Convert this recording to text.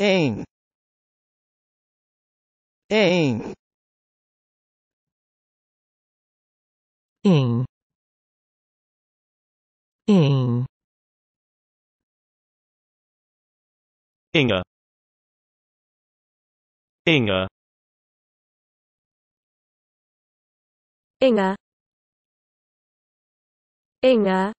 ing ing ing ing Inge Inge Inge Inge